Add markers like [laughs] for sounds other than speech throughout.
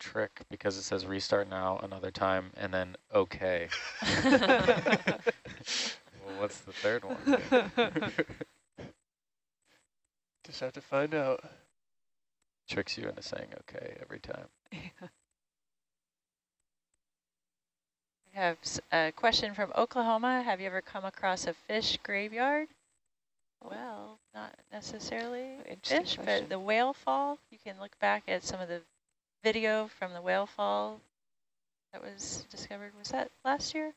trick because it says restart now another time and then okay. [laughs] well, what's the third one? [laughs] Just have to find out. Tricks you into saying okay every time. [laughs] We have a question from Oklahoma. Have you ever come across a fish graveyard? Well, not necessarily fish, question. but the whale fall. You can look back at some of the video from the whale fall that was discovered. Was that last year?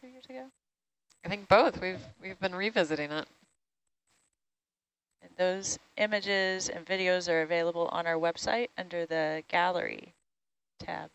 Two years ago? I think both. We've we've been revisiting it. And those images and videos are available on our website under the gallery tab.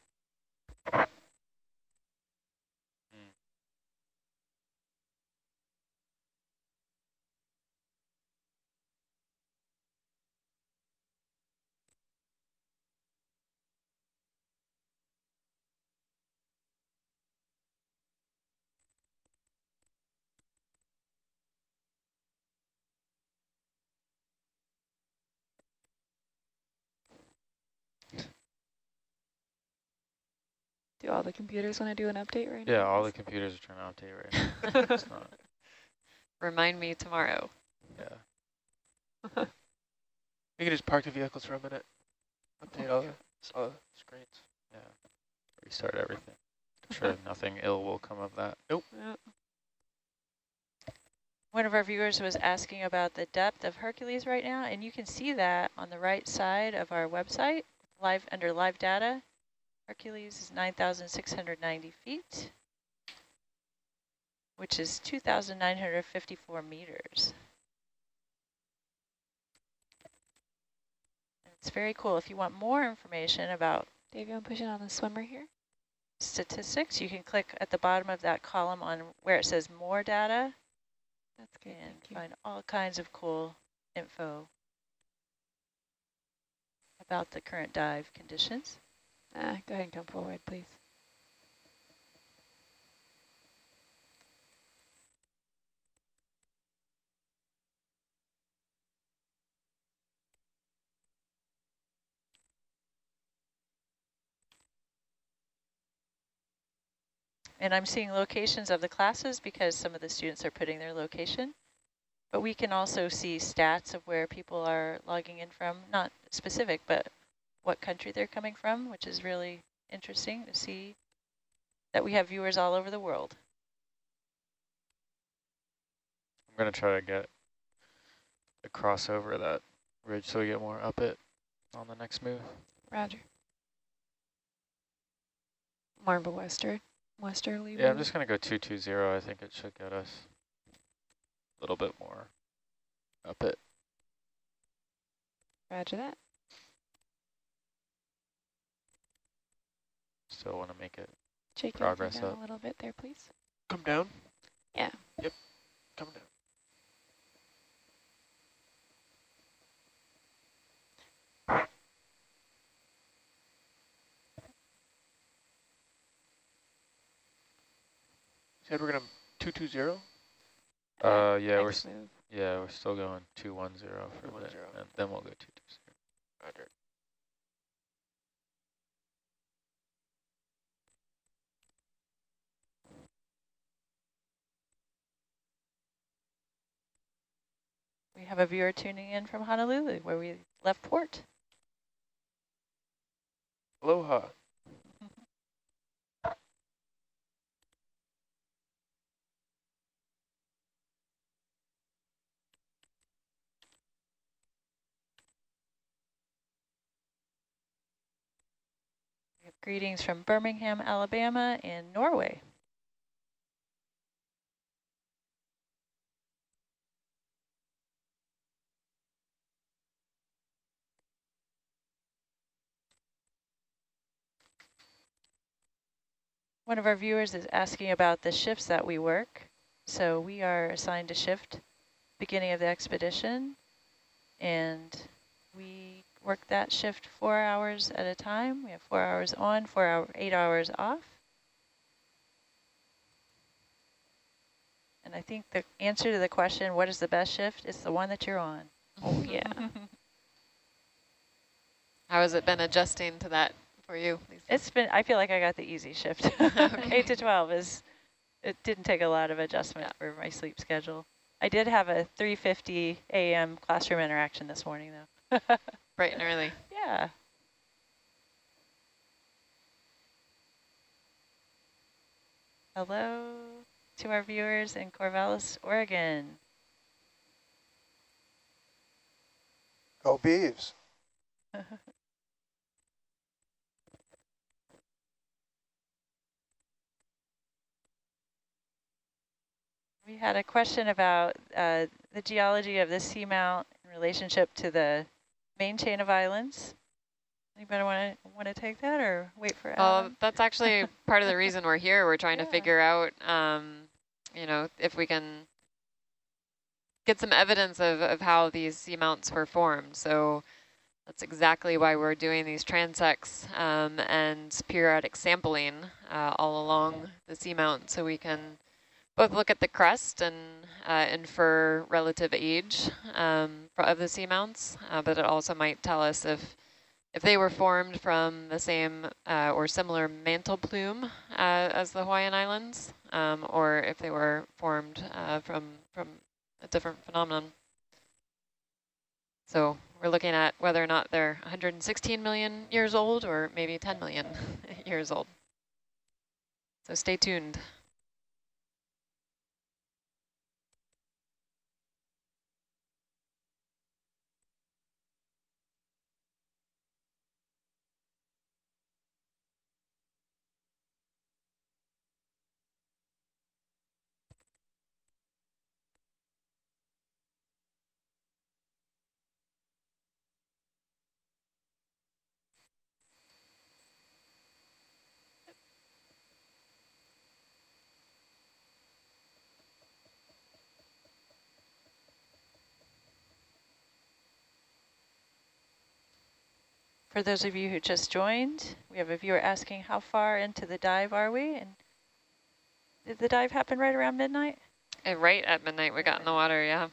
Do all the computers want to do an update right yeah, now? Yeah, all the computers are trying to update right now. [laughs] it's not. Remind me tomorrow. Yeah. [laughs] we can just park the vehicles for a minute. Update all the, all the screens. Yeah. Restart everything. I'm sure [laughs] nothing ill will come of that. Nope. One of our viewers was asking about the depth of Hercules right now, and you can see that on the right side of our website, live under live data. Hercules is 9,690 feet, which is 2,954 meters. It's very cool. If you want more information about Dave, you want to push it on the swimmer here? Statistics, you can click at the bottom of that column on where it says more data. That's good, and find all kinds of cool info about the current dive conditions. Uh, go ahead and come forward, please. And I'm seeing locations of the classes because some of the students are putting their location. But we can also see stats of where people are logging in from, not specific, but what country they're coming from, which is really interesting to see that we have viewers all over the world. I'm going to try to get a crossover that ridge so we get more up it on the next move. Roger. More of a western, westerly. Yeah, I'm just going to go 220. I think it should get us a little bit more up it. Roger that. Still want to make it Shake progress down up. a little bit there, please. Come down? Yeah. Yep, come down. Said we're gonna 220? Uh, yeah, we're move. yeah we're still going 210 for a bit, and then we'll go 220. Roger. We have a viewer tuning in from Honolulu, where we left port. Aloha. Greetings from Birmingham, Alabama, and Norway. One of our viewers is asking about the shifts that we work. So we are assigned a shift beginning of the expedition, and we work that shift four hours at a time. We have four hours on, four hour, eight hours off. And I think the answer to the question, what is the best shift, is the one that you're on. Oh, yeah. [laughs] How has it been adjusting to that for you, Lisa? It's been, I feel like I got the easy shift. Okay. [laughs] [laughs] 8 to 12 is, it didn't take a lot of adjustment for my sleep schedule. I did have a 3.50 a.m. classroom interaction this morning, though. [laughs] bright and early. Yeah. Hello to our viewers in Corvallis, Oregon. Go Beavs. We had a question about uh, the geology of the seamount in relationship to the main chain of islands. Anybody want to want to take that or wait for Well, Adam? that's actually [laughs] part of the reason we're here. We're trying Yeah. to figure out, um, you know, if we can get some evidence of, of how these seamounts were formed. So that's exactly why we're doing these transects um, and periodic sampling uh, all along the seamount so we can both look at the crust and uh, infer relative age um, of the seamounts, uh, but it also might tell us if if they were formed from the same uh, or similar mantle plume uh, as the Hawaiian Islands, um, or if they were formed uh, from from a different phenomenon. So we're looking at whether or not they're 116 million years old or maybe 10 million [laughs] years old. So stay tuned. For those of you who just joined, we have a viewer asking how far into the dive are we? And did the dive happen right around midnight? And right at midnight we got in the water, yeah.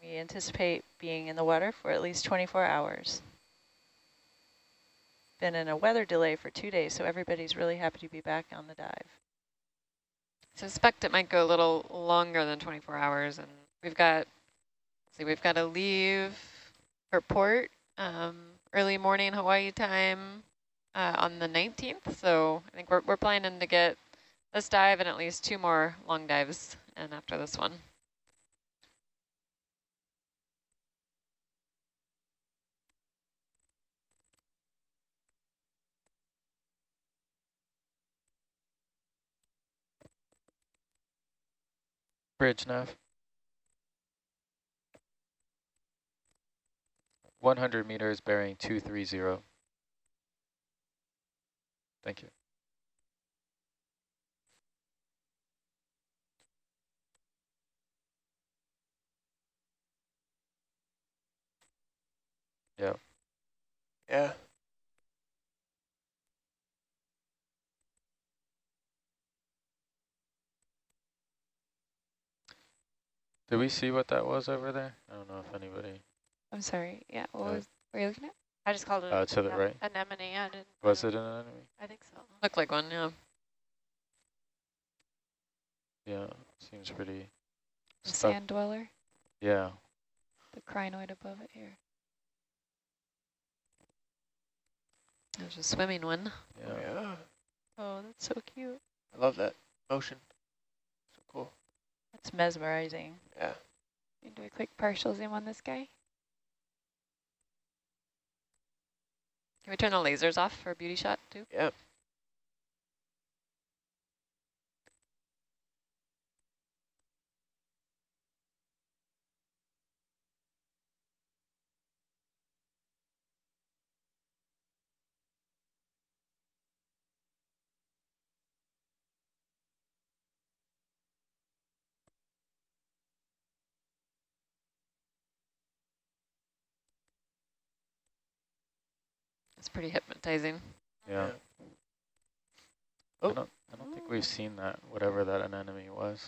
We anticipate being in the water for at least 24 hours. Been in a weather delay for two days, so everybody's really happy to be back on the dive. Suspect it might go a little longer than 24 hours, and we've got, see, we've got to leave for port um, early morning Hawaii time uh, on the 19th. So I think we're we're planning to get this dive and at least two more long dives, and after this one. Bridge nav. 100 meters bearing 230. Thank you. Yeah. Yeah. Did we see what that was over there? I don't know if anybody, I'm sorry. Yeah, what Uh, was, were you looking at? I just called it uh, to the an- right. anemone. I didn't. Was it an enemy? I think so. Looked like one, yeah. Yeah, seems pretty. The stuck- sand dweller? Yeah. The crinoid above it here. There's a swimming one. Yeah. Oh, yeah. Oh, that's so cute. I love that motion. So cool. That's mesmerizing. Yeah. You do a quick partial zoom on this guy. Can we turn the lasers off for a beauty shot too? Yep. Pretty hypnotizing. Yeah. Oh. I don't. I don't think we've seen that. Whatever that anemone was,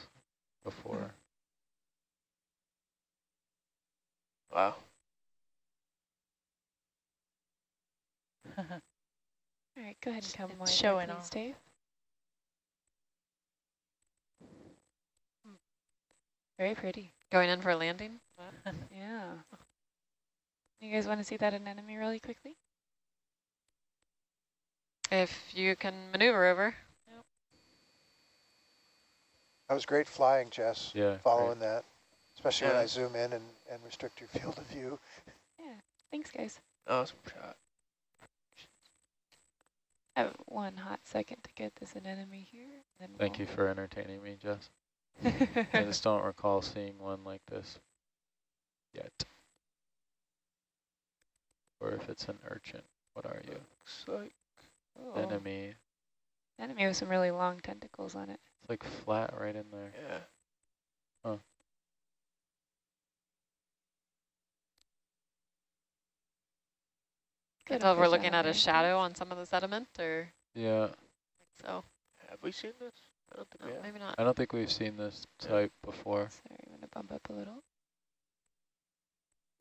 before. Wow. [laughs] All right, go ahead and come It's wide showing there, off. please, Dave. Hmm. Very pretty. Going in for a landing? [laughs] Yeah. You guys want to see that anemone really quickly? If you can maneuver over. That was great flying, Jess, Yeah. great. following that, especially when I zoom in and, and restrict your [laughs] field of view. Yeah. Thanks, guys. Awesome shot. I have one hot second to get this anemone here. Then Thank you we'll- for entertaining me, Jess. [laughs] I just don't recall seeing one like this yet. Or if it's an urchin. What are you? Looks like Cool. Enemy. Anemone with some really long tentacles on it. It's like flat right in there. yeah. Can Good tell if we're looking at a shadow on some of the sediment or Yeah. so. Have we seen this? I don't think No, we have. maybe not. I don't think we've seen this Yeah. type before. Sorry, I'm going to bump up a little.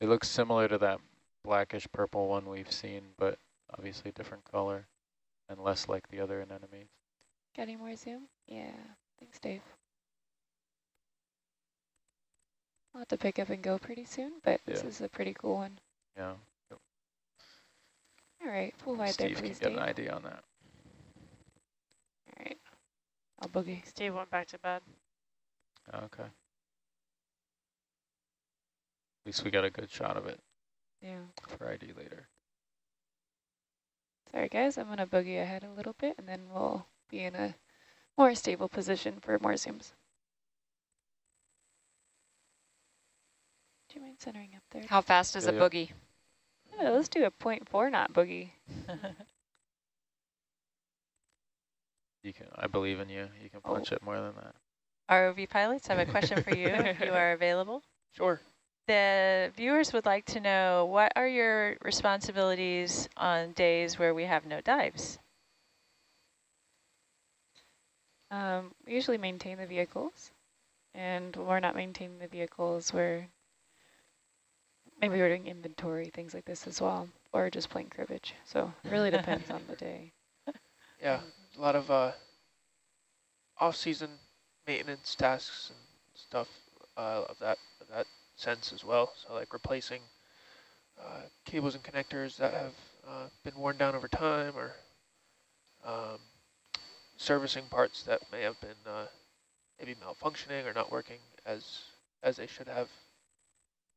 It looks similar to that blackish purple one we've seen, but obviously different color and less like the other anemones. Got any more zoom? Yeah. Thanks, Dave. I'll have to pick up and go pretty soon, but this is a pretty cool one. Yeah. All right, full wide there, Steve can please, get Dave. an ID on that. All right. I'll boogie. Steve went back to bed. Oh, okay. At least we got a good shot of it Yeah. for ID later. Sorry, guys. I'm going to boogie ahead a little bit, and then we'll be in a more stable position for more zooms. Do you mind centering up there? How fast is Yeah, a yeah. boogie? Yeah, let's do a 0.4 knot boogie. [laughs] You can. I believe in you. You can Oh. punch it more than that. ROV pilots, I have a question for you if you [laughs] are available. Sure. The viewers would like to know, what are your responsibilities on days where we have no dives? Um, we usually maintain the vehicles, and when we're not maintaining the vehicles, we're maybe we're doing inventory, things like this as well, or just playing cribbage. So it really [laughs] depends on the day. Yeah. A lot of uh, off-season maintenance tasks and stuff uh, of that of that sense as well. So like replacing uh, cables and connectors that have uh, been worn down over time, or um, servicing parts that may have been uh, maybe malfunctioning or not working as as they should have.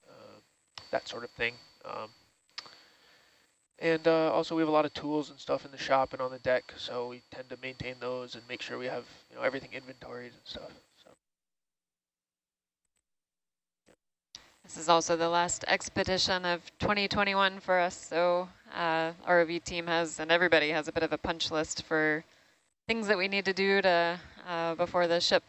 Uh, that sort of thing. Um, and uh, also we have a lot of tools and stuff in the shop and on the deck, so we tend to maintain those and make sure we have you know everything inventoried and stuff. So This is also the last expedition of 2021 for us, so uh, ROV team has, and everybody has a bit of a punch list for things that we need to do to uh, before the ship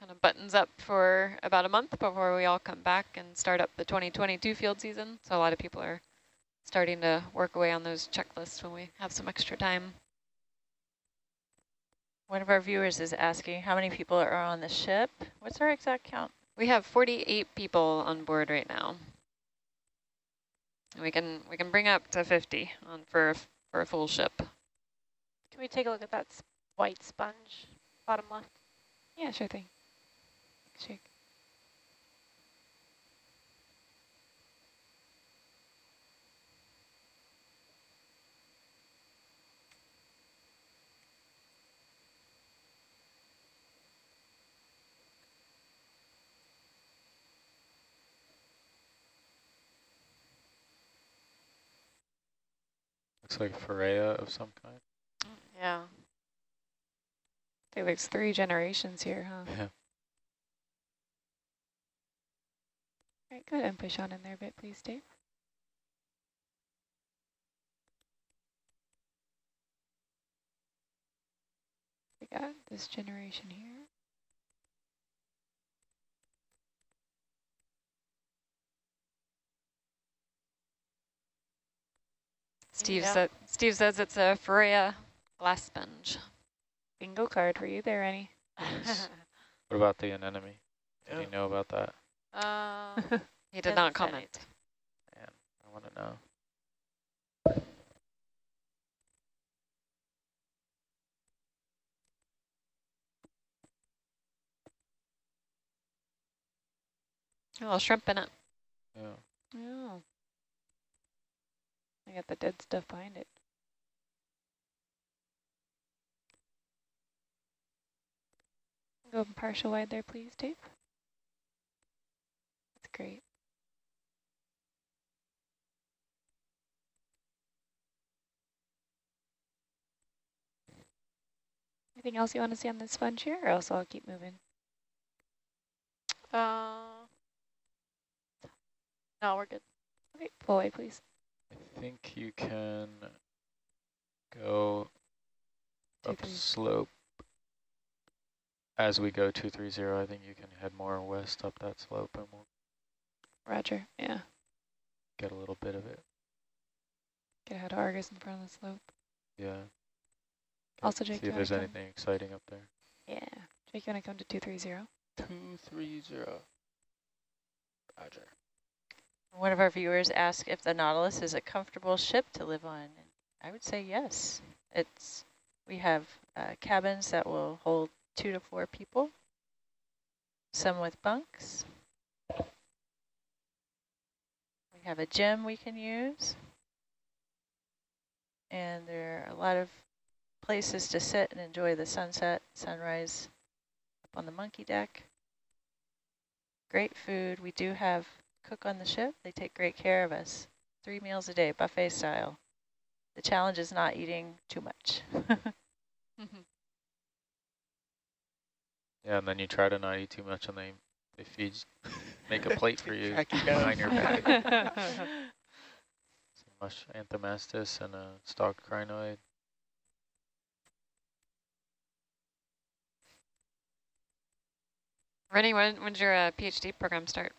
kind of buttons up for about a month before we all come back and start up the 2022 field season. So a lot of people are starting to work away on those checklists when we have some extra time. One of our viewers is asking, how many people are on the ship? What's our exact count? We have 48 people on board right now. And we can we can bring up to 50 on for a, for a full ship. Can we take a look at that white sponge, bottom left? Yeah, sure thing. Shake. Looks like Farrea of some kind. Yeah. I think there's three generations here, huh? Yeah. All right, go ahead and push on in there a bit, please, Dave. We got this generation here. Steve, yeah. said, Steve says it's a Farrea glass sponge. Bingo card Were you there, Annie. Yes. [laughs] what about the anemone? Did yeah. you know about that? Uh, [laughs] he did not comment. Man, I want to know. A little shrimp in it. Yeah. Yeah. I got the dead stuff behind it. Go partial wide there, please, Dave. That's great. Anything else you want to see on this sponge here, or else I'll keep moving? Uh, no, we're good. Okay, pull away, please. I think you can go Two, up three. slope. As we go 230, I think you can head more west up that slope and we'll Roger. Yeah. get a little bit of it. Get ahead of Argus in front of the slope. Yeah. Also, Jake, you if wanna there's come? anything exciting up there. Yeah. Jake, you want to come to 230? Two three zero. Roger. One of our viewers asked if the Nautilus is a comfortable ship to live on. I would say yes. It's we have uh, cabins that will hold two to four people, some with bunks. We have a gym we can use. And there are a lot of places to sit and enjoy the sunset, sunrise up on the monkey deck. Great food. We do have cook on the ship. They take great care of us. Three meals a day, buffet style. The challenge is not eating too much. [laughs] Yeah, and then you try to not eat too much and they, they feed, [laughs] make a plate for [laughs] you Track behind your back. Some mush anthomastus and a stalked crinoid. Rennie, when, when's your uh, PhD program start?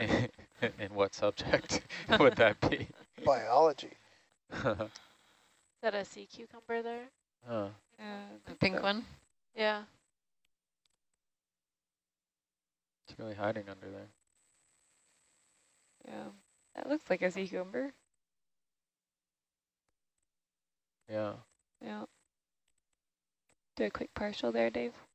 In, [laughs] in what subject [laughs] would that be? Biology. Is that a sea cucumber there? Huh. Yeah, The pink one? Yeah. It's really hiding under there. yeah. That looks like a sea cucumber. Yeah. Yeah. Do a quick partial there, Dave.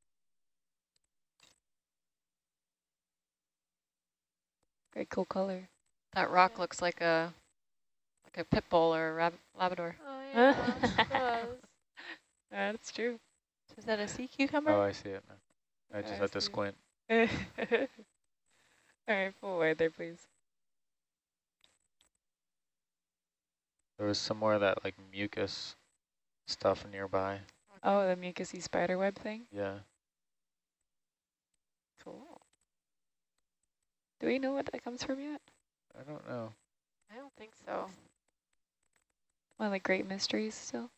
Very cool color. That rock looks like a like a pit bull or a rab Labrador. Oh [laughs] yeah, it. [laughs] That's true. is that a sea cucumber? Oh, I see it now. I oh, just I had to squint. [laughs] All right, pull away there, please. There was some more of that like mucus stuff nearby. Oh, the mucusy spider web thing. Yeah. Do we know what that comes from yet? I don't know. I don't think so. One of the great mysteries still.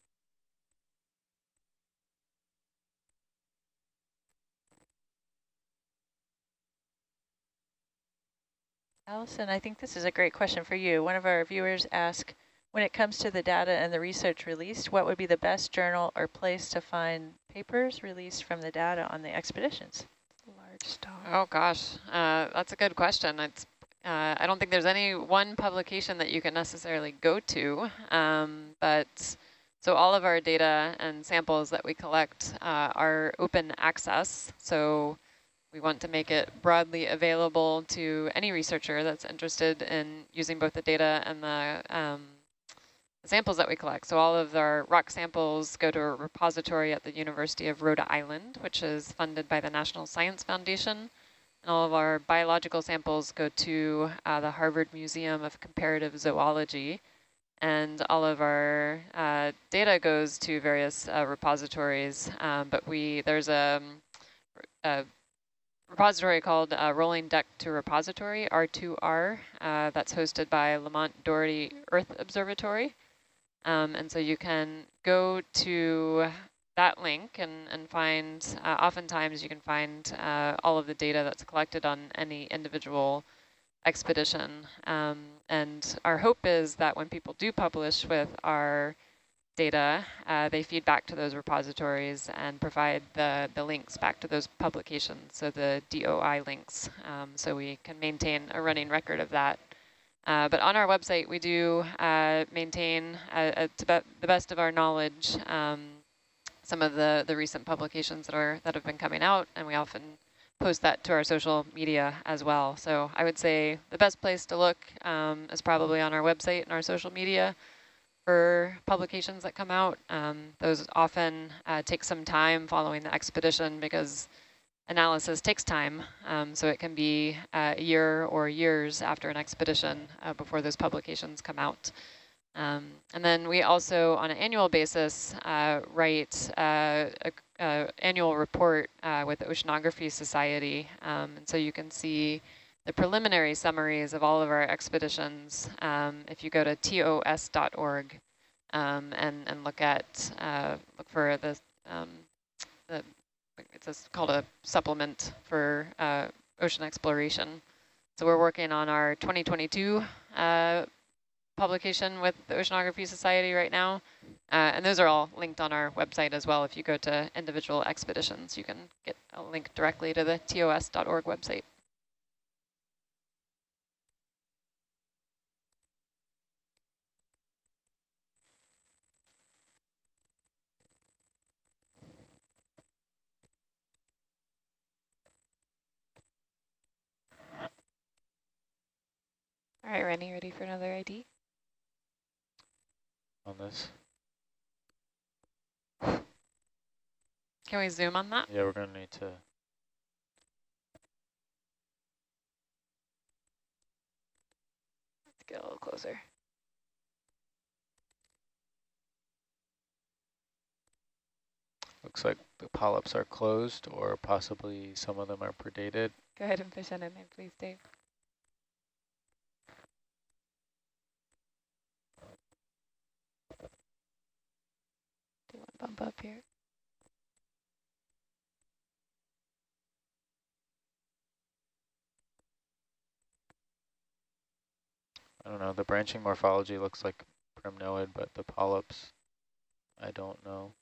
Allison, I think this is a great question for you. One of our viewers asked, when it comes to the data and the research released, what would be the best journal or place to find papers released from the data on the expeditions? Oh gosh, uh, that's a good question. It's uh, I don't think there's any one publication that you can necessarily go to, um, but so all of our data and samples that we collect uh, are open access. So we want to make it broadly available to any researcher that's interested in using both the data and the um, samples that we collect. So all of our rock samples go to a repository at the University of Rhode Island, which is funded by the National Science Foundation. And all of our biological samples go to uh, the Harvard Museum of Comparative Zoology. And all of our uh, data goes to various uh, repositories. Um, but we there's a, a repository called uh, Rolling Deck to Repository, R2R, uh, that's hosted by Lamont Doherty Earth Observatory. Um, and so you can go to that link and, and find, uh, oftentimes you can find uh, all of the data that's collected on any individual expedition. Um, and our hope is that when people do publish with our data, uh, they feed back to those repositories and provide the, the links back to those publications, so the DOI links, um, so we can maintain a running record of that. Uh, but on our website, we do uh, maintain, uh, uh, to be the best of our knowledge, um, some of the, the recent publications that are that have been coming out, and we often post that to our social media as well. So I would say the best place to look um, is probably on our website and our social media for publications that come out. Um, those often uh, take some time following the expedition because analysis takes time. Um, so it can be uh, a year or years after an expedition uh, before those publications come out. Um, and then we also, on an annual basis, uh, write uh, a, a, annual report uh, with the Oceanography Society. Um, and so you can see the preliminary summaries of all of our expeditions um, if you go to tos.org um, and, and look at, uh, look for the, um, the it's called a supplement for uh, ocean exploration. So we're working on our 2022 uh, publication with the Oceanography Society right now. Uh, and those are all linked on our website as well. If you go to individual expeditions, you can get a link directly to the tos.org website. All right, Rennie, ready for another ID? On this. Can we zoom on that? Yeah, we're going to need to. Let's get a little closer. Looks like the polyps are closed or possibly some of them are predated. Go ahead and fish on in there, please, Dave. Bump up here. I don't know, the branching morphology looks like primnoid, but the polyps, I don't know.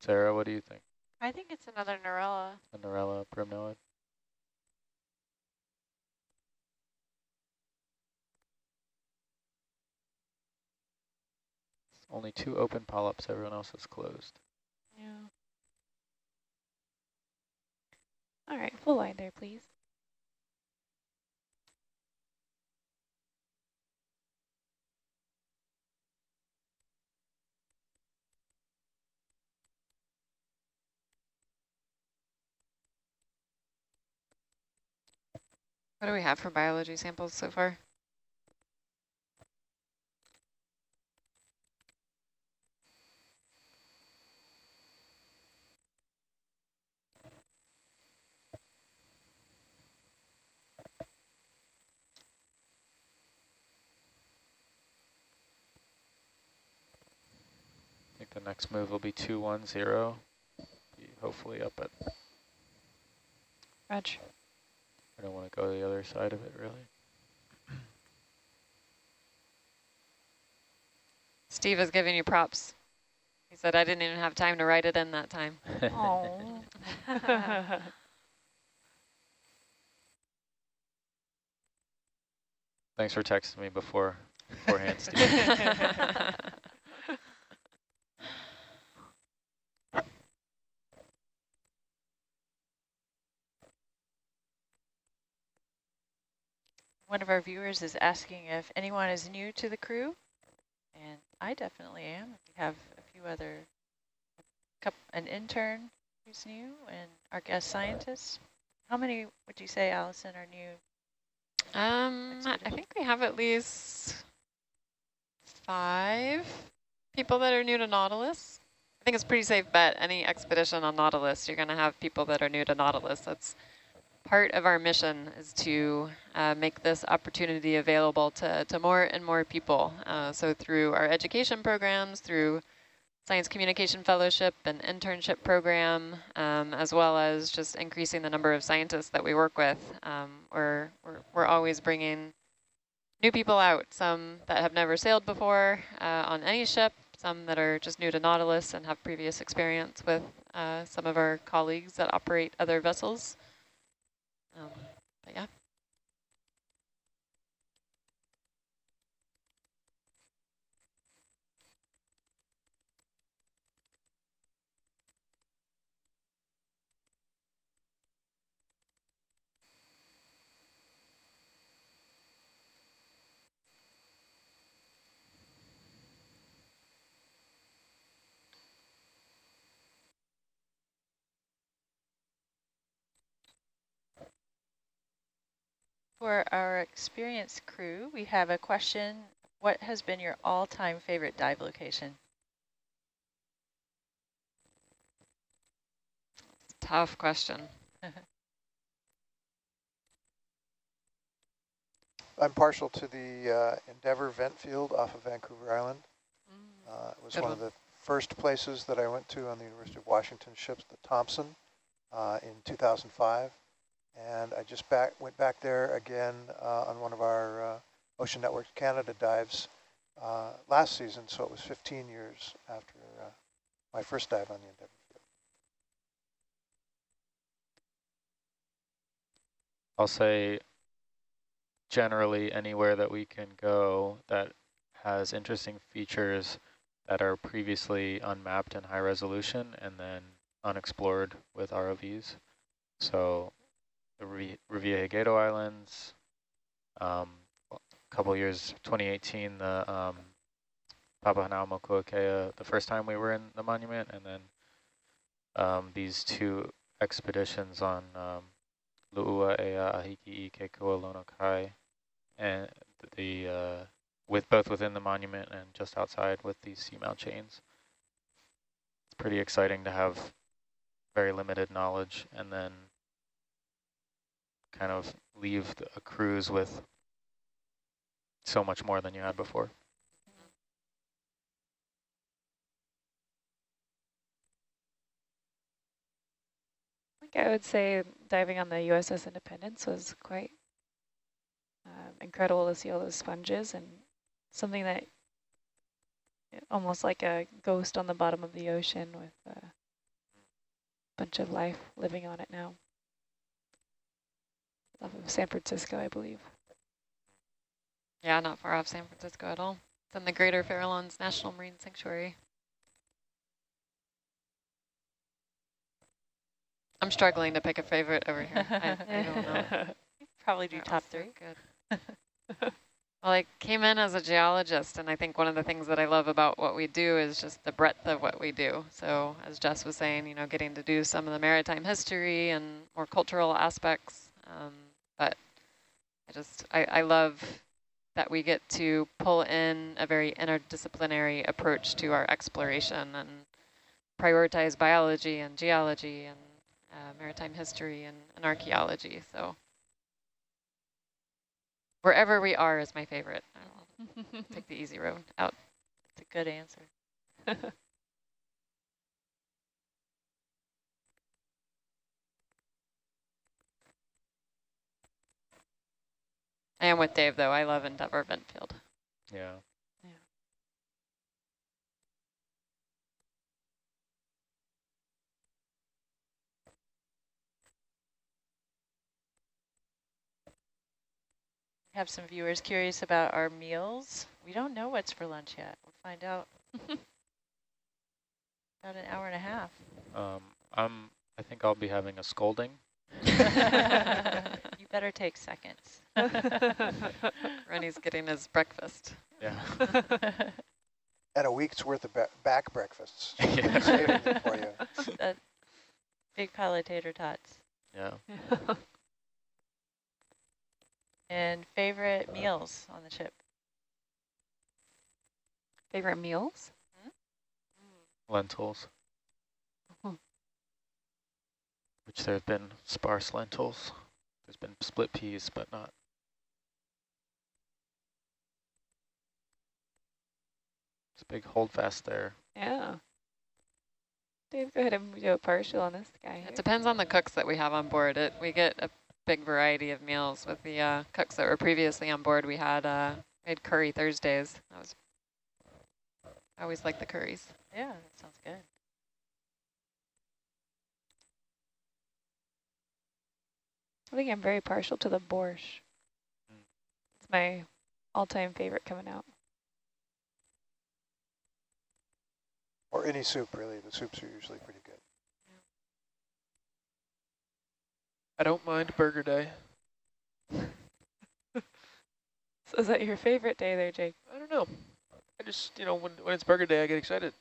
Sarah, what do you think? I think it's another Narella. A Narella primnoid? Only two open polyps, everyone else is closed. Yeah. All right, full line there, please. What do we have for biology samples so far? The next move will be 210. Hopefully up at, Roger. I don't want to go to the other side of it really. Steve is giving you props. He said, I didn't even have time to write it in that time. Oh. [laughs] Thanks for texting me before beforehand, Steve. [laughs] One of our viewers is asking if anyone is new to the crew, and I definitely am. We have a few other, couple, an intern who's new, and our guest scientists. How many would you say, Allison, are new? Um, I think we have at least five people that are new to Nautilus. I think it's pretty safe bet. Any expedition on Nautilus, you're going to have people that are new to Nautilus. That's part of our mission is to uh, make this opportunity available to, to more and more people. Uh, so through our education programs, through Science Communication Fellowship and internship program, um, as well as just increasing the number of scientists that we work with. Um, we're, we're, we're always bringing new people out, some that have never sailed before uh, on any ship, some that are just new to Nautilus and have previous experience with uh, some of our colleagues that operate other vessels. Um, but yeah. For our experienced crew, we have a question. What has been your all-time favorite dive location? Tough question. [laughs] I'm partial to the uh, Endeavour vent field off of Vancouver Island. Uh, it was Good one of the first places that I went to on the University of Washington ships, the Thompson, uh, in 2005. And I just back went back there again uh, on one of our uh, Ocean Network Canada dives uh, last season, so it was 15 years after uh, my first dive on the Endeavour. I'll say generally anywhere that we can go that has interesting features that are previously unmapped in high resolution and then unexplored with ROVs. So the Revillagigedo Islands, um, a couple years, 2018, the um, Papahanaumokuakea, the first time we were in the monument, and then um, these two expeditions on um, Lu'ua Ea Ahiki Kekua Lonokai, and the uh, with both within the monument and just outside with these seamount chains. It's pretty exciting to have very limited knowledge and then kind of leave a cruise with so much more than you had before. I think I would say diving on the USS Independence was quite um, incredible to see all those sponges and something that almost like a ghost on the bottom of the ocean with a bunch of life living on it now. Off of San Francisco, I believe. Yeah, not far off San Francisco at all. It's in the Greater Farallones National Marine Sanctuary. I'm struggling to pick a favorite over here. I, I don't know. [laughs] Probably do They're top three. Good. [laughs] Well, I came in as a geologist, and I think one of the things that I love about what we do is just the breadth of what we do. So as Jess was saying, you know, getting to do some of the maritime history and more cultural aspects. Um, but I just, I, I love that we get to pull in a very interdisciplinary approach to our exploration and prioritize biology and geology and uh, maritime history and, and archaeology. So Wherever we are is my favorite. [laughs] Take the easy road out. It's a good answer. [laughs] I am with Dave, though. I love Endeavour Ventfield. Yeah. have some viewers curious about our meals. We don't know what's for lunch yet. We'll find out [laughs] about an hour and a half. Um, I'm, I think I'll be having a scolding. [laughs] you better take seconds. [laughs] Rennie's getting his breakfast. Yeah. [laughs] And a week's worth of ba back breakfasts. [laughs] Yeah. For you. That big pile of tater tots. Yeah. And favorite meals on the ship? Favorite meals? Lentils. Mhm. Which there have been sparse lentils. There's been split peas, but not. It's a big holdfast there. Yeah. Dave, go ahead and do a partial on this guy. It depends on the cooks that we have on board. It We get a big variety of meals with the uh, cooks that were previously on board. We had, uh, we had curry Thursdays. That was I always like the curries. Yeah, that sounds good. I think I'm very partial to the borscht. Mm. It's my all-time favorite coming out. Or any soup, really. The soups are usually pretty good. I don't mind burger day. [laughs] So is that your favorite day there, Jake? I don't know. I just, you know, when, when it's burger day, I get excited.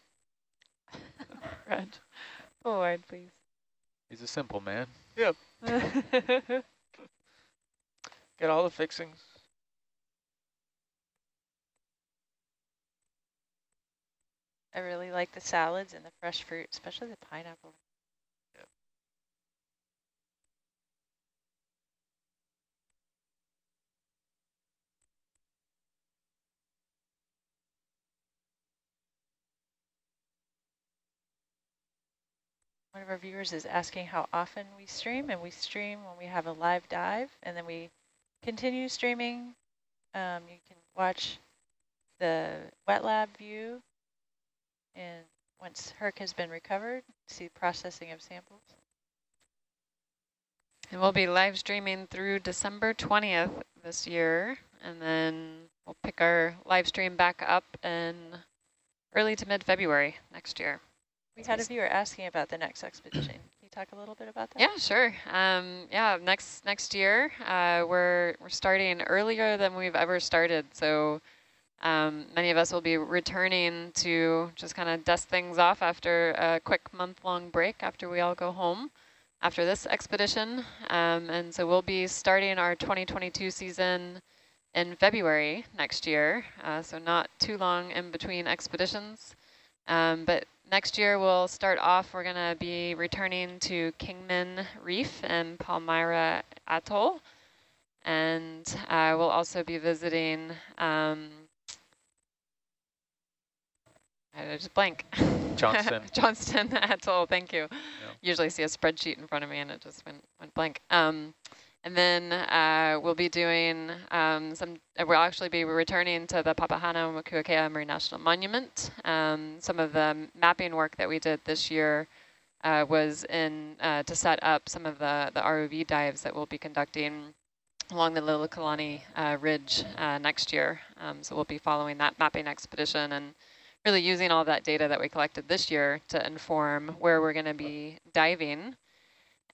[laughs] Red. Pull wide, please. He's a simple man. Yep. [laughs] Get all the fixings. I really like the salads and the fresh fruit, especially the pineapple. One of our viewers is asking how often we stream, and we stream when we have a live dive, and then we continue streaming. Um, you can watch the wet lab view, and once Herc has been recovered, see processing of samples. And we'll be live streaming through December 20th this year, and then we'll pick our live stream back up in early to mid-February next year. We had a viewer asking about the next expedition. [clears throat] Can you talk a little bit about that? Yeah, sure. Um, yeah, next next year uh, we're we're starting earlier than we've ever started. So um, many of us will be returning to just kind of dust things off after a quick month-long break after we all go home after this expedition. Um, and so we'll be starting our 2022 season in February next year. Uh, so not too long in between expeditions. Um, but next year we'll start off, we're going to be returning to Kingman Reef and Palmyra Atoll. And uh, we'll also be visiting, um, I just blank. Johnston. [laughs] Johnston [laughs] Atoll, thank you. Yeah. Usually see a spreadsheet in front of me and it just went, went blank. Um, and then uh, we'll be doing um, some, we'll actually be returning to the Papahana Papahānaumokuākea Marine National Monument. Um, some of the mapping work that we did this year uh, was in uh, to set up some of the, the ROV dives that we'll be conducting along the Liliuokalani uh, Ridge uh, next year. Um, so we'll be following that mapping expedition and really using all that data that we collected this year to inform where we're going to be diving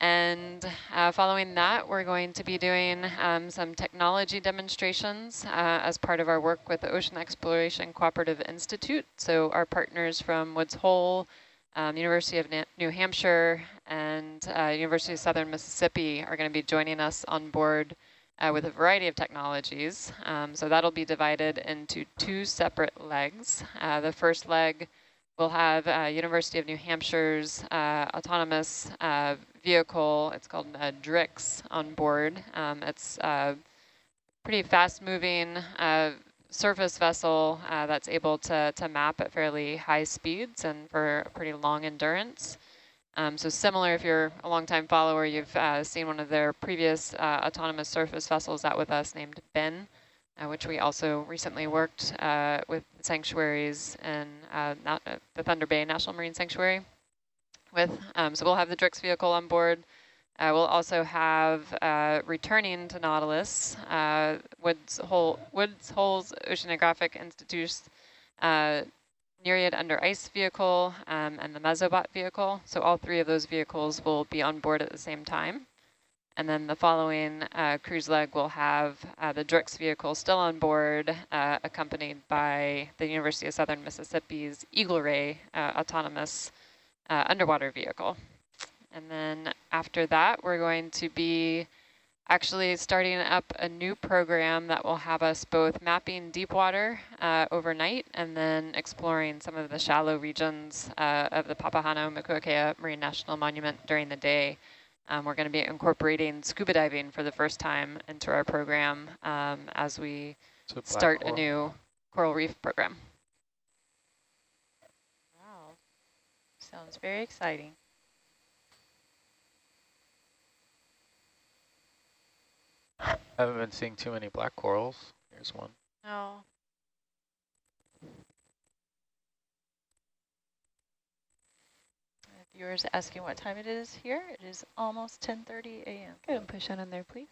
and uh, following that, we're going to be doing um, some technology demonstrations uh, as part of our work with the Ocean Exploration Cooperative Institute. So our partners from Woods Hole, um, University of Na New Hampshire, and uh, University of Southern Mississippi are going to be joining us on board uh, with a variety of technologies. Um, so that'll be divided into two separate legs. Uh, the first leg will have uh, University of New Hampshire's autonomous vehicle. It's called DRIX on board. Um, it's a pretty fast-moving uh, surface vessel uh, that's able to, to map at fairly high speeds and for pretty long endurance. Um, so similar, if you're a long-time follower, you've uh, seen one of their previous uh, autonomous surface vessels out with us named Ben, uh, which we also recently worked uh, with sanctuaries in the Thunder Bay National Marine Sanctuary with. Um, so we'll have the DRIX vehicle on board. Uh, we'll also have uh, returning to Nautilus, uh, Woods, Hole, Woods Hole's Oceanographic Institute's uh, Nereid under ice vehicle um, and the Mesobot vehicle. So all three of those vehicles will be on board at the same time. And then the following uh, cruise leg will have uh, the DRIX vehicle still on board, uh, accompanied by the University of Southern Mississippi's Eagle Ray uh, autonomous uh, underwater vehicle. And then after that, we're going to be actually starting up a new program that will have us both mapping deep water uh, overnight and then exploring some of the shallow regions uh, of the Papahānaumokuākea Marine National Monument during the day. Um, we're going to be incorporating scuba diving for the first time into our program um, as we start a new coral reef program. Wow, sounds very exciting. I haven't been seeing too many black corals. Here's one. Oh. No. Viewers asking what time it is here. It is almost 10.30 a.m. Go and push on in there, please.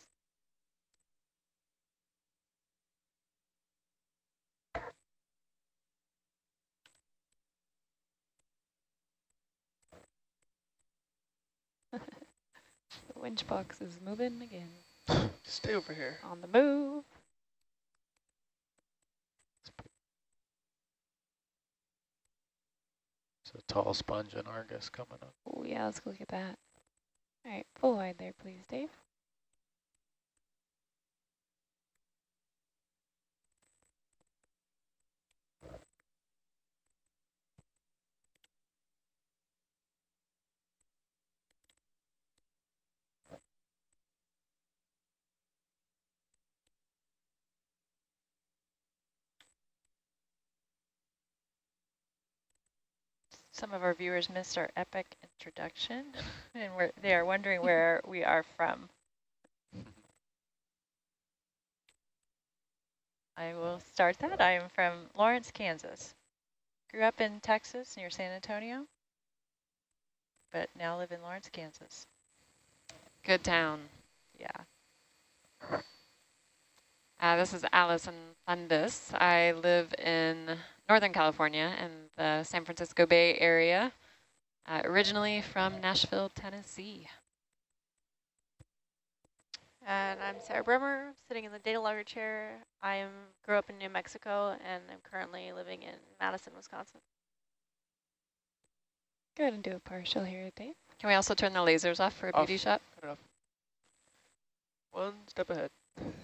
[laughs] The winch box is moving again. Stay over here. On the move. It's a tall sponge and Argus coming up. Oh yeah, let's go look at that. All right, full wide there, please, Dave. Some of our viewers missed our epic introduction, and we're, they are wondering where [laughs] we are from. [laughs] I will start that. I am from Lawrence, Kansas. Grew up in Texas near San Antonio, but now live in Lawrence, Kansas. Good town. Yeah. Uh, this is Allison Fundis. I live in Northern California and the San Francisco Bay Area, uh, originally from Nashville, Tennessee. And I'm Sarah Bremer, sitting in the data logger chair. I am grew up in New Mexico and I'm currently living in Madison, Wisconsin. Go ahead and do a partial here, Dave. Can we also turn the lasers off for a Off. beauty shot? Cut it off. One step ahead.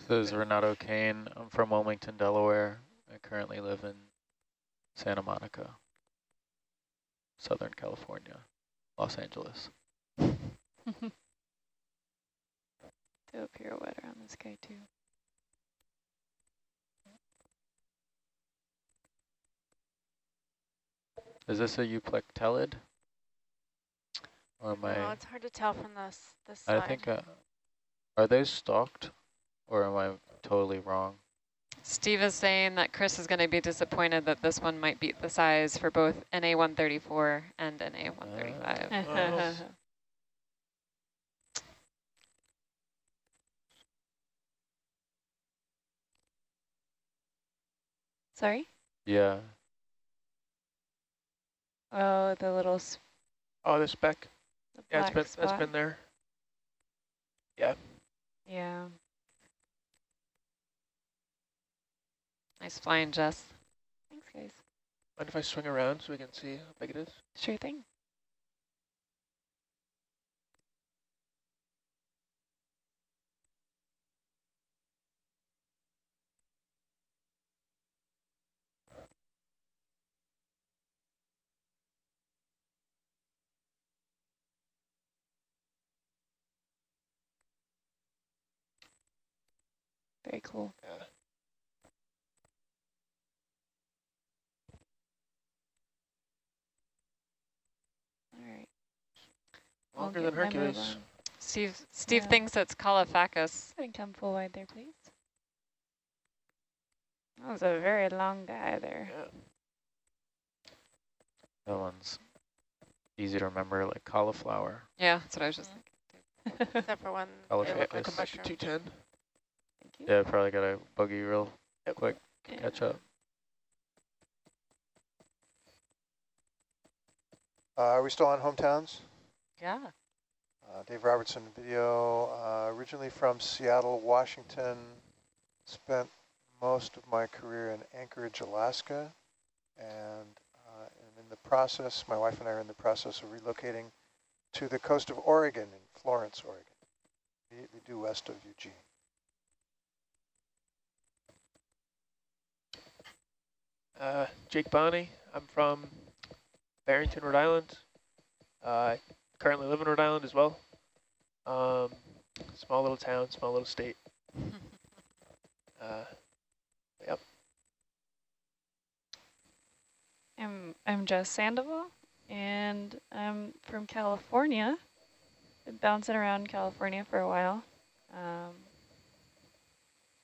This is Renato Kane. I'm from Wilmington, Delaware. I currently live in Santa Monica, Southern California, Los Angeles. [laughs] Do a pirouette around this guy too. Is this a euplectelid? Or am I? No, it's hard to tell from this this I side. think, uh, are they stalked? Or am I totally wrong? Steve is saying that Chris is going to be disappointed that this one might beat the size for both NA-134 and NA-135. Oh. Uh, [laughs] Sorry? Yeah, Oh, the little s- Oh, the speck. the Yeah, it's black been spot. that's been there. Yeah. Yeah. Nice flying, Jess. Thanks, guys. Mind if I swing around so we can see how big it is? Sure thing. Very cool. Yeah. All right. I'll Longer than Hercules. Steve Steve Yeah. thinks it's Caulophacus. Go ahead and come full wide there, please. That was a very long guy there. Yeah. that one's easy to remember, like cauliflower. Yeah, that's what I was just thinking. Except for one. I'll they check look like a this. Back to 210. Thank you. Yeah, probably got a buggy real Yep. quick Yeah. catch up. Uh, are we still on hometowns? Yeah. Uh, Dave Robertson video, uh, originally from Seattle, Washington, spent most of my career in Anchorage, Alaska, and uh, and in the process, my wife and I are in the process of relocating to the coast of Oregon, in Florence, Oregon, immediately due west of Eugene. Uh, Jake Bonney. I'm from Barrington, Rhode Island. Uh, I currently live in Rhode Island as well. Um, small little town, small little state. [laughs] Uh, yep. I'm I'm Jess Sandoval, and I'm from California. Been bouncing around California for a while. Um,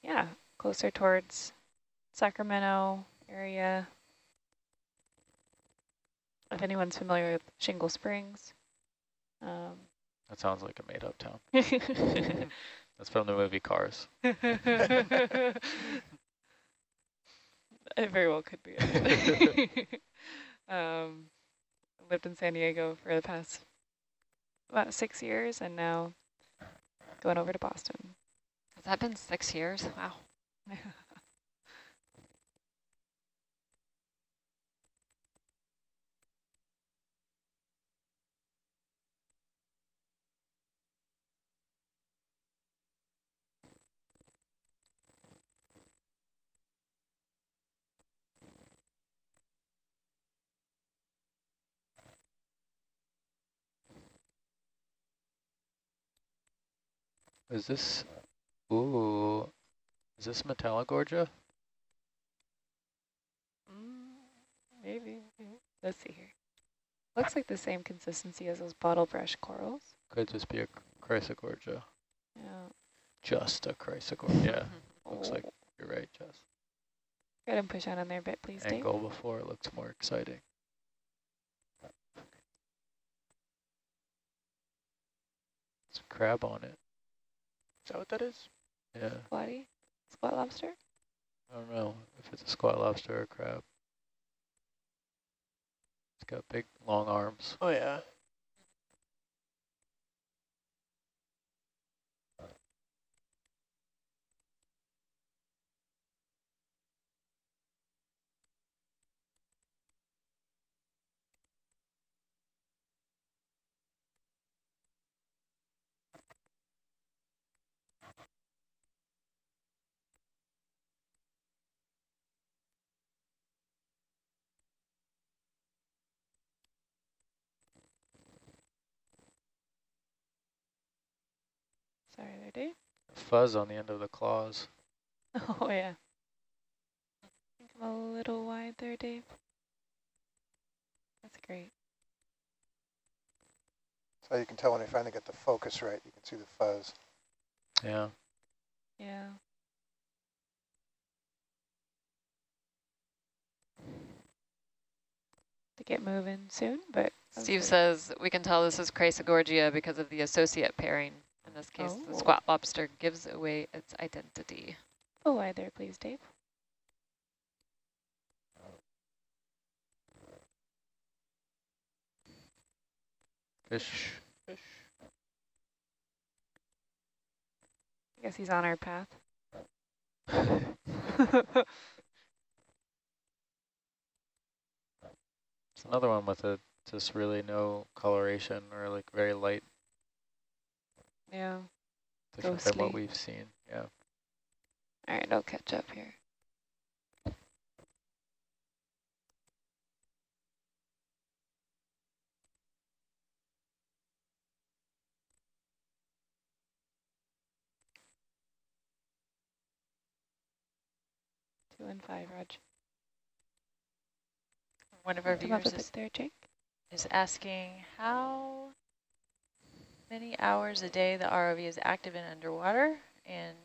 yeah, closer towards Sacramento area. If anyone's familiar with Shingle Springs. Um, That sounds like a made-up town. [laughs] That's from the movie Cars. it very well could be. [laughs] um, lived in San Diego for the past about six years, and now going over to Boston. Has that been six years? Wow. [laughs] Is this, ooh, is this Metallogorgia? Mm, maybe. Let's see here. Looks like the same consistency as those bottle brush corals. Could just be a Chrysogorgia. Yeah. Just a Chrysogorgia. Yeah, [laughs] looks like you're right, Jess. Go ahead and push out on there a bit, please, Dave. Angle before it looks more exciting. It's a crab on it. Is that what that is? Yeah, Squatty? Squat lobster? I don't know if it's a squat lobster or a crab. It's got big, long arms. Oh yeah. Sorry there, Dave. Fuzz on the end of the claws. [laughs] Oh, yeah. I think I'm a little wide there, Dave. That's great. So you can tell when I finally get the focus right, you can see the fuzz. Yeah. Yeah. To get moving soon, but Steve great. says we can tell this is Chrysogorgia because of the associate pairing. In this case, the Oh. squat lobster gives away its identity. Oh, wide there, please, Dave. Fish. Fish. I guess he's on our path. It's another one with a just really no coloration or like very light, yeah. different than what we've seen. Yeah. All right, I'll catch up here. Two and five, Raj. One of our Come viewers is, there, Jake. is asking how many hours a day the ROV is active and underwater, and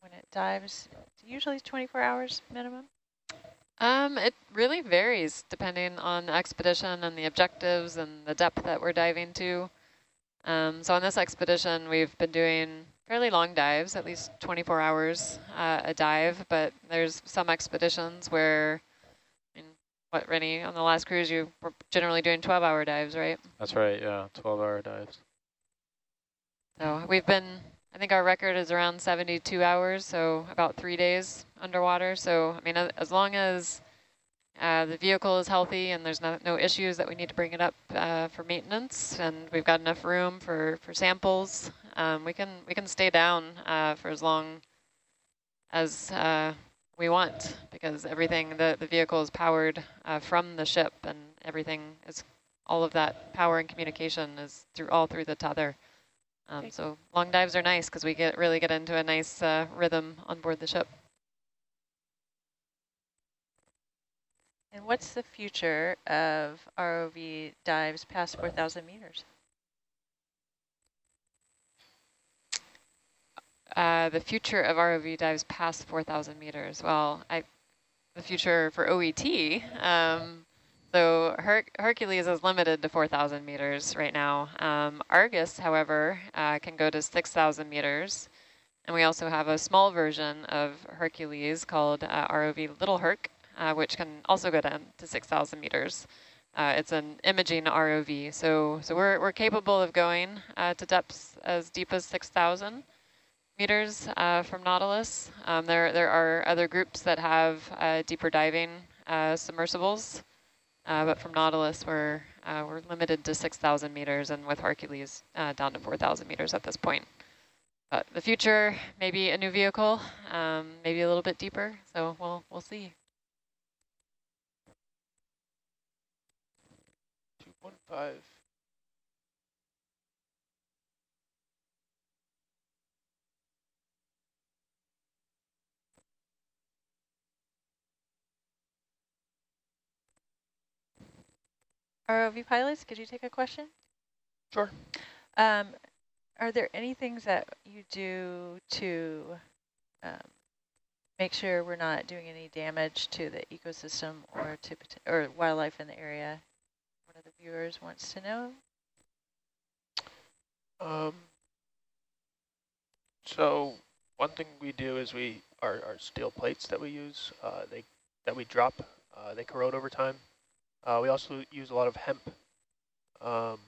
when it dives, it's usually 24 hours minimum. Um, it really varies depending on the expedition and the objectives and the depth that we're diving to. Um, so on this expedition, we've been doing fairly long dives, at least 24 hours uh, a dive, but there's some expeditions where, I mean, what, Rennie, on the last cruise, you were generally doing 12-hour dives, right? That's right. Yeah. 12 hour dives. So we've been, I think our record is around 72 hours, so about three days underwater. So, I mean, as long as uh, the vehicle is healthy and there's no, no issues that we need to bring it up uh, for maintenance and we've got enough room for, for samples, um, we can we can stay down uh, for as long as uh, we want because everything, the, the vehicle is powered uh, from the ship and everything is, all of that power and communication is through all through the tether. Um, so long dives are nice because we get really get into a nice uh, rhythm on board the ship. And what's the future of ROV dives past 4,000 meters? Uh, the future of ROV dives past 4,000 meters. Well, I, the future for OET. Um, so Her Hercules is limited to 4,000 meters right now. Um, Argus, however, uh, can go to 6,000 meters. And we also have a small version of Hercules called uh, ROV Little Herc, uh, which can also go down to 6,000 meters. Uh, it's an imaging ROV, so so we're we're capable of going uh, to depths as deep as 6,000 meters uh, from Nautilus. Um, there there are other groups that have deeper diving submersibles, but from Nautilus we're uh, we're limited to 6,000 meters, and with Hercules uh, down to 4,000 meters at this point. But the future, maybe a new vehicle, um, maybe a little bit deeper. So we'll we'll see. 2.5. ROV pilots, could you take a question? Sure. Um, are there any things that you do to um, make sure we're not doing any damage to the ecosystem or to or wildlife in the area? One of the viewers wants to know. Um, so one thing we do is we our, our steel plates that we use, uh, they that we drop, uh, they corrode over time. Uh, we also use a lot of hemp um,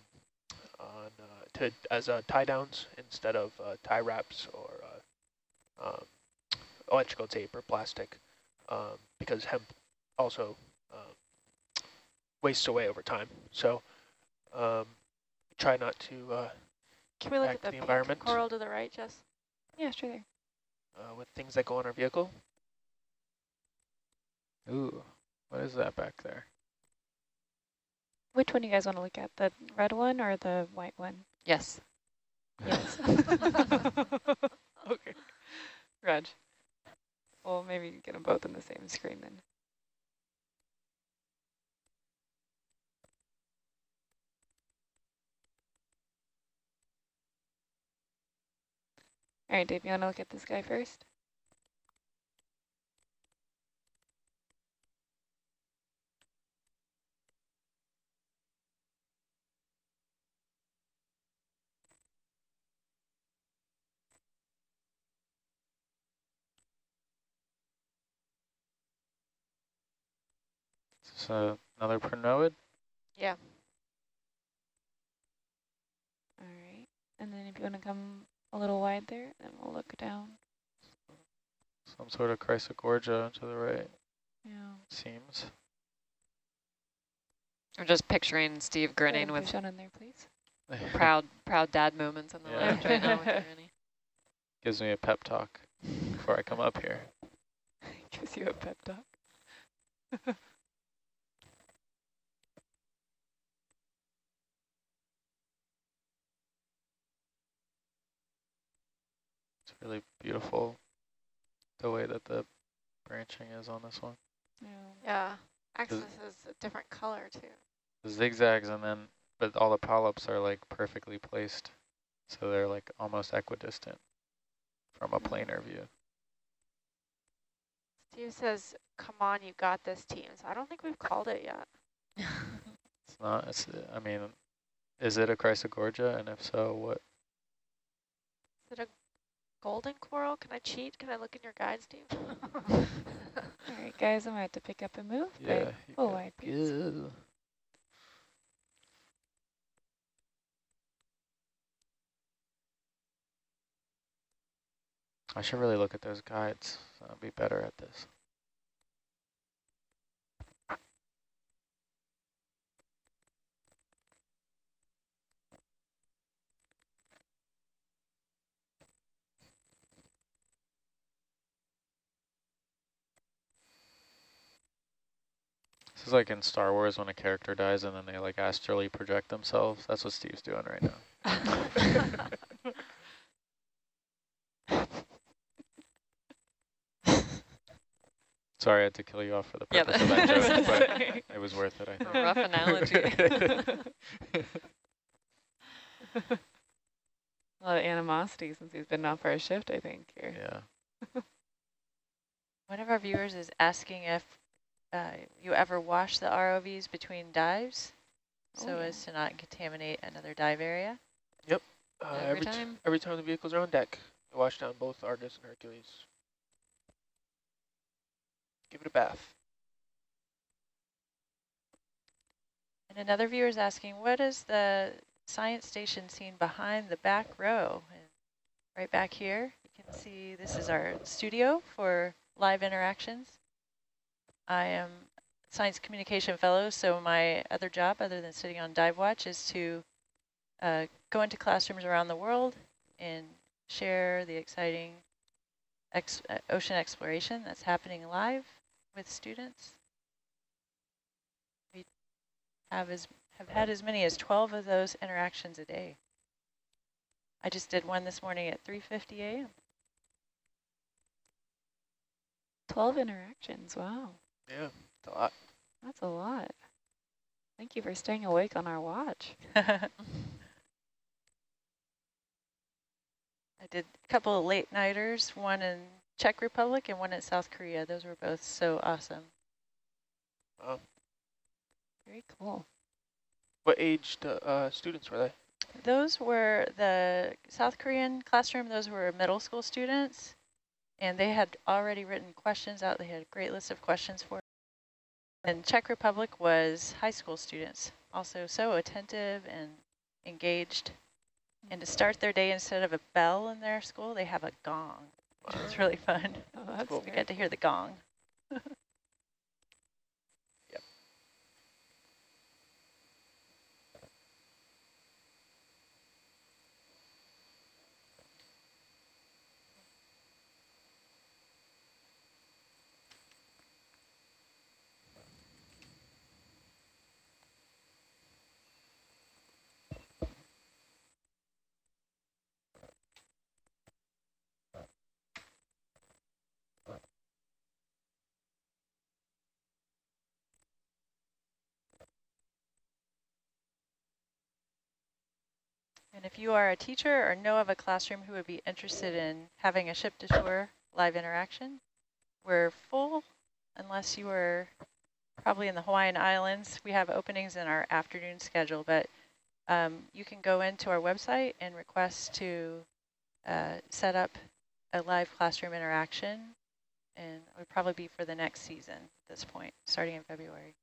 on uh, to as uh, tie downs instead of uh, tie wraps or um, electrical tape or plastic, um, because hemp also um, wastes away over time. So um, try not to can we look at the, the environment? coral to the right, Jess? Yeah, sure there. Uh, with things that go on our vehicle. Ooh, what is that back there? Which one do you guys want to look at, the red one or the white one? Yes. Yes. [laughs] [laughs] okay. Red. Well, maybe get them both on the same screen then. All right, Dave, you want to look at this guy first? Is uh, another crinoid? Yeah. All right. And then if you want to come a little wide there, then we'll look down. Some sort of Chrysogorgia to the right, Yeah. seems. I'm just picturing Steve grinning with shown in there, please. [laughs] proud, proud dad moments on the Yeah. left right now with [laughs] Granny. Gives me a pep talk before I come up here. [laughs] Gives you a pep talk. Really beautiful the way that the branching is on this one. Yeah. Yeah. Axis is a different color too. The zigzags and then, but all the polyps are like perfectly placed. So they're like almost equidistant from a planar mm-hmm. view. Steve says, come on, you got this team. So I don't think we've called it yet. [laughs] It's not, it's, I mean, is it a Chrysogorgia? And if so, what? Is it a golden coral? Can I cheat? Can I look in your guides, Steve? [laughs] All right, guys, I'm about to pick up and move. Yeah. but you full got- wide, please. I should really look at those guides. I'll be better at this. Is like in Star Wars when a character dies and then they like astrally project themselves. That's what Steve's doing right now. [laughs] Sorry I had to kill you off for the Yeah, purpose of that- that joke, but Sorry. it was worth it, I think. Rough analogy. [laughs] A lot of animosity since he's been off our shift, I think. Here. yeah. [laughs] One of our viewers is asking if uh, you ever wash the ROVs between dives Oh, so yeah. as to not contaminate another dive area. Uh, Every every, time? every time the vehicles are on deck, I wash down both Argus and Hercules. Give it a bath. And another viewer is asking, what is the science station seen behind the back row? And right back here, you can see this is our studio for live interactions. I am science communication fellow, so my other job, other than sitting on dive watch, is to uh, go into classrooms around the world and share the exciting ex uh, ocean exploration that's happening live with students. We have as have had as many as 12 of those interactions a day. I just did one this morning at 3:50 a.m. 12 interactions. Wow. Yeah, it's a lot. That's a lot. Thank you for staying awake on our watch. [laughs] I did a couple of late nighters, one in Czech Republic and one in South Korea. Those were both so awesome. Wow. Very cool. What age uh, students were they? Those were the South Korean classroom. Those were middle school students, and they had already written questions out. They had a great list of questions for. And Czech Republic was high school students, also so attentive and engaged. And to start their day, instead of a bell in their school, they have a gong. Wow. It's really fun. Oh, that's Cool. We got to hear the gong. [laughs] And if you are a teacher or know of a classroom who would be interested in having a ship to shore live interaction, we're full unless you are probably in the Hawaiian Islands. We have openings in our afternoon schedule, but um, you can go into our website and request to uh, set up a live classroom interaction, and it would probably be for the next season at this point, starting in February.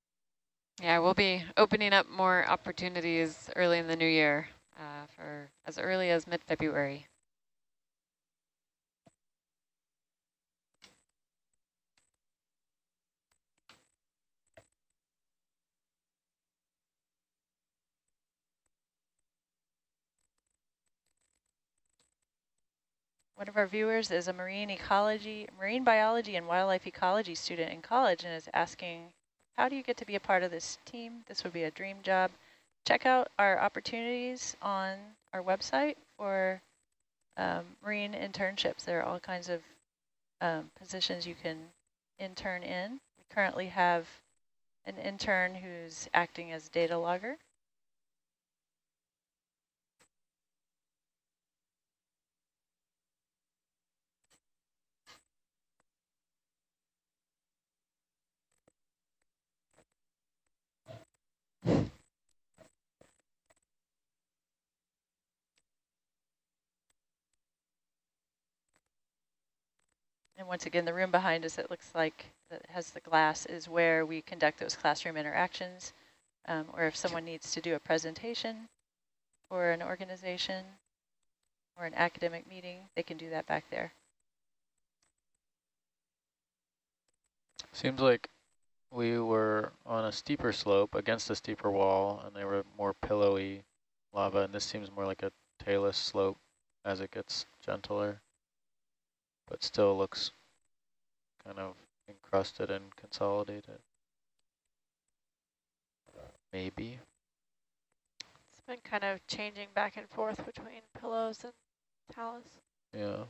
Yeah, we'll be opening up more opportunities early in the new year uh, for as early as mid-February. One of our viewers is a marine ecology, marine biology and wildlife ecology student in college and is asking, how do you get to be a part of this team? This would be a dream job. Check out our opportunities on our website for um, marine internships. There are all kinds of um, positions you can intern in. We currently have an intern who's acting as data logger. And once again, the room behind us, it looks like that has the glass is where we conduct those classroom interactions. Um, or if someone needs to do a presentation or an organization or an academic meeting, they can do that back there. Seems like we were on a steeper slope against a steeper wall, and they were more pillowy lava, and this seems more like a talus slope as it gets gentler, but still looks kind of encrusted and consolidated. Maybe. It's been kind of changing back and forth between pillows and talus. Yeah.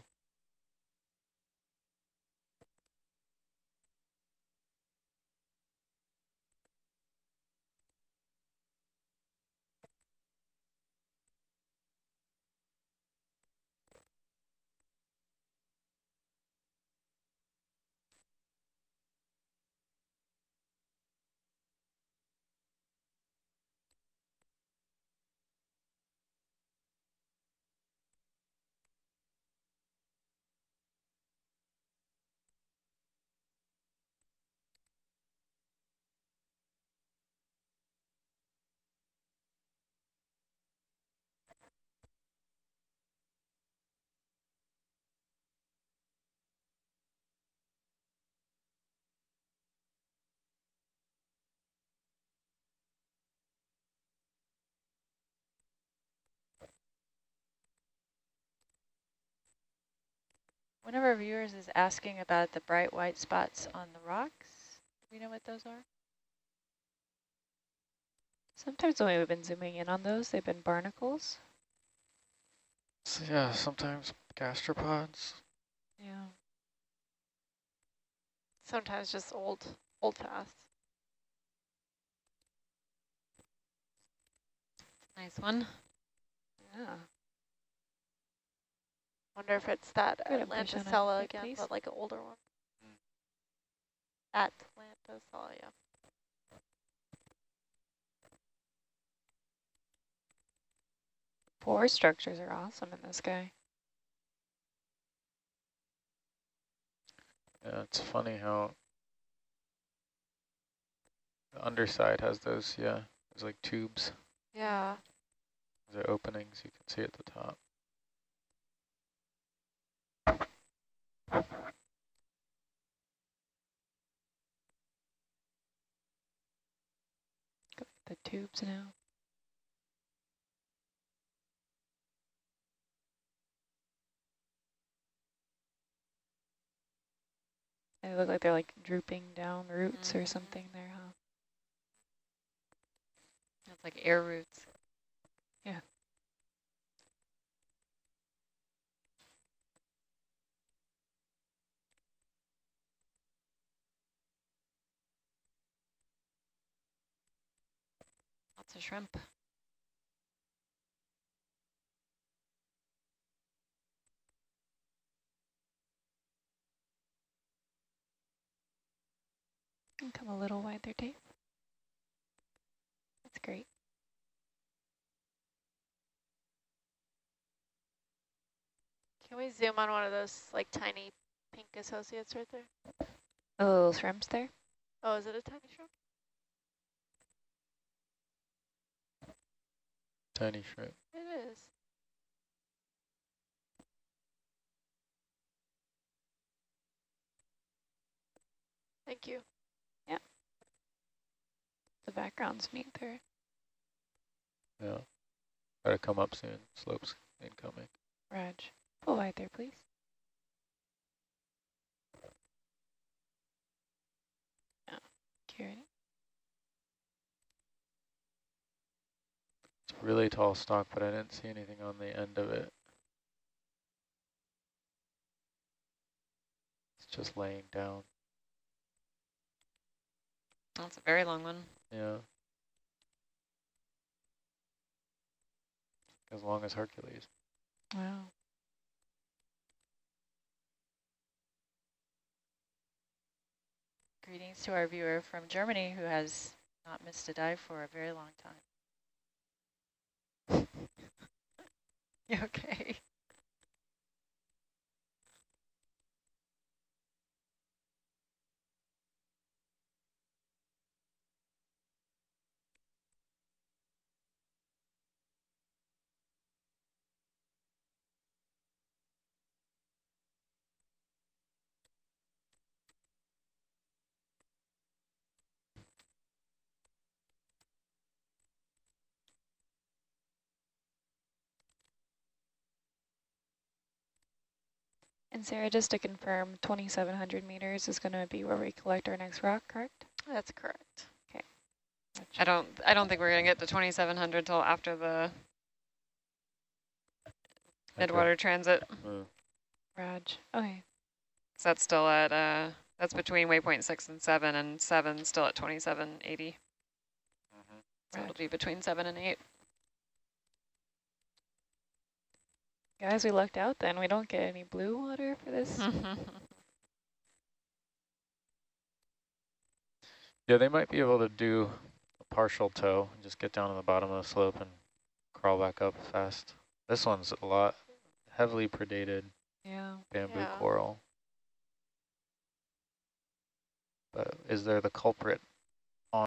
One of our viewers is asking about the bright white spots on the rocks. Do we know what those are? Sometimes when we've been zooming in on those, they've been barnacles. So yeah, sometimes gastropods. Yeah. Sometimes just old, old fast. Nice one. Yeah. Wonder if it's that Good impression Atlanticella it, again, please. but like an older one. Mm. Atlanticella, yeah. Pore structures are awesome in this guy. Yeah, it's funny how the underside has those, yeah, there's like tubes. Yeah. Those are openings you can see at the top. The tubes now. They look like they're like drooping down roots or Mhm. something there, huh? That's like air roots. Yeah. Of shrimp. And come a little wider, Dave. That's great. Can we zoom on one of those like tiny pink associates right there? Oh, the little shrimps there. Oh, is it a tiny shrimp? Tiny shrimp. It is. Thank you. Yeah. The background's neat there. Yeah. Gotta come up soon. Slopes incoming. Raj, pull wide there, please. Yeah, Kieran. It's a really tall stalk, but I didn't see anything on the end of it. It's just laying down. That's a very long one. Yeah. As long as Hercules. Wow. Greetings to our viewer from Germany who has not missed a dive for a very long time. [laughs] okay? And Sarah, just to confirm, 2,700 meters is going to be where we collect our next rock, correct? That's correct. Okay. I don't I don't think we're gonna get to 2700 till after the Okay. midwater transit. Uh, Raj. Okay. So that's still at uh that's between waypoint six and seven and seven still at 2780. So it'll be between seven and eight. Guys, we lucked out then. We don't get any blue water for this. [laughs] Yeah, they might be able to do a partial tow and just get down to the bottom of the slope and crawl back up fast. This one's a lot heavily predated Yeah. bamboo Yeah. coral. But is there the culprit